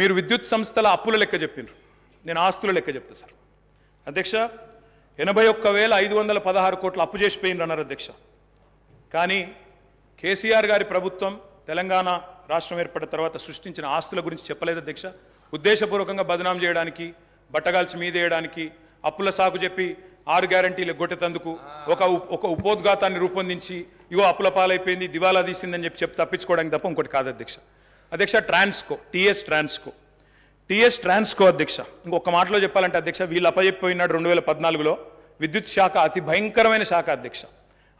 మీరు విద్యుత్ సంస్థల అప్పుల లెక్క చెప్పిండ్రు. నేను ఆస్తుల లెక్క చెప్తా సార్. అధ్యక్ష ఎనభై ఒక్క వేల ఐదు వందల పదహారు కోట్లు అప్పు చేసిపోయిండ్రు అన్నారు అధ్యక్ష. కానీ కేసీఆర్ గారి ప్రభుత్వం తెలంగాణ రాష్ట్రం ఏర్పడిన తర్వాత సృష్టించిన ఆస్తుల గురించి చెప్పలేదు అధ్యక్ష. ఉద్దేశపూర్వకంగా బదనాం చేయడానికి బట్టగాల్చి మీదేయడానికి అప్పుల సాకు చెప్పి ఆరు గ్యారంటీలు గొట్టెతందుకు ఒక ఉప్- ఒక ఉపోద్ఘాతాన్ని రూపొందించి ఇగో అప్పుల పాలైపోయింది దివాలా తీసిందని చెప్పి చెప్పి తప్పించుకోవడానికి తప్ప ఇంకోటి కాదు అధ్యక్ష అధ్యక్ష Transco TS Transco. TS Transco అధ్యక్ష ఇంకొక మాటలో చెప్పాలంటే అధ్యక్ష వీళ్ళు అప్పచెప్పిపోయినాడు రెండు వేల పద్నాలుగులో. విద్యుత్ శాఖ అతి భయంకరమైన శాఖ అధ్యక్ష.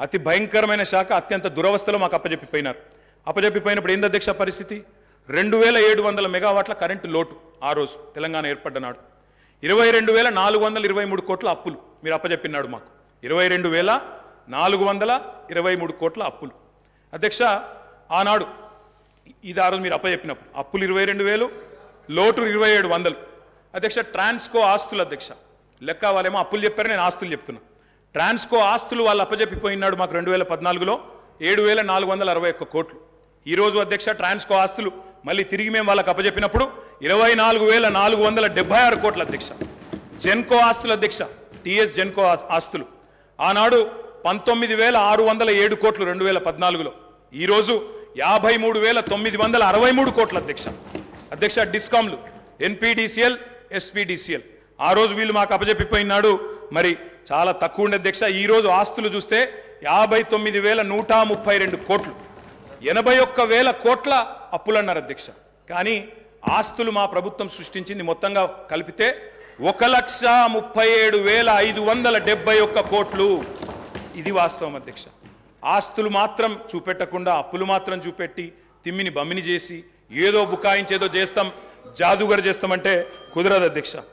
అతి భయంకరమైన శాఖ అత్యంత దురవస్థలో మాకు అప్పచెప్పిపోయినారు అప్పచెప్పిపోయినప్పుడు ఏంది అధ్యక్ష పరిస్థితి? రెండు వేల ఏడు వందల మెగావాట్ల కరెంటు లోటు ఆ రోజు తెలంగాణ ఏర్పడ్డ నాడు. ఇరవై రెండు వేల నాలుగు వందల ఇరవై మూడు కోట్ల అప్పులు మీరు అప్పచెప్పినాడు మాకు. ఇరవై రెండు వేల నాలుగు వందల ఇరవై మూడు కోట్ల అప్పులు. అధ్యక్ష ఆనాడు ఇది ఆ రోజు మీరు అప్పచెప్పినప్పుడు. అప్పులు ఇరవై రెండు వేలు లోటు ఇరవై ఏడు వందలు. అధ్యక్ష ట్రాన్స్కో ఆస్తులు అధ్యక్ష. లెక్క వాళ్ళేమో అప్పులు చెప్పారు నేను ఆస్తులు చెప్తున్నా. ట్రాన్స్కో ఆస్తులు వాళ్ళు అప్పచెప్పిపోయినాడు మాకు రెండు వేల పద్నాలుగులో ఏడు వేల నాలుగు వందల అరవై ఒక్క కోట్లు. ఈరోజు అధ్యక్ష ట్రాన్స్కో ఆస్తులు మళ్ళీ తిరిగి మేము వాళ్ళకి అప్పచెప్పినప్పుడు ఇరవై నాలుగు వేల నాలుగు వందల డెబ్బై ఆరు కోట్ల అధ్యక్ష. జెన్కో ఆస్తులు అధ్యక్ష టిఎస్ జెన్కో ఆస్తులు. ఆనాడు పంతొమ్మిది వేల ఆరు వందల ఏడు కోట్లు రెండు వేల పద్నాలుగులో. ఈరోజు యాభై మూడు వేల తొమ్మిది వందల అరవై మూడు కోట్ల అధ్యక్ష. అధ్యక్ష డిస్కామ్లు ఎన్పిడిసిఎల్ ఎస్పిడిసిఎల్. ఆ రోజు వీళ్ళు మాకు అప్పచెప్పిపోయినాడు. మరి చాలా తక్కువ ఉండే అధ్యక్ష. ఈరోజు ఆస్తులు చూస్తే యాభై తొమ్మిది వేల నూట ముప్పై రెండు కోట్లు. ఎనభై ఒక్క వేల కోట్ల అప్పులన్నారు అధ్యక్ష. కానీ ఆస్తులు మా ప్రభుత్వం సృష్టించింది మొత్తంగా కలిపితే ఒక లక్ష ముప్పై ఏడు వేల ఐదు వందల డెబ్బై ఒక్క కోట్లు. ఇది వాస్తవం అధ్యక్ష. ఆస్తులు మాత్రం చూపెట్టకుండా అప్పులు మాత్రం చూపెట్టి తిమ్మిని బమ్మిని చేసి ఏదో బుకాయించేదో చేస్తాం జాదుగారు చేస్తామంటే కుదరదు అధ్యక్ష.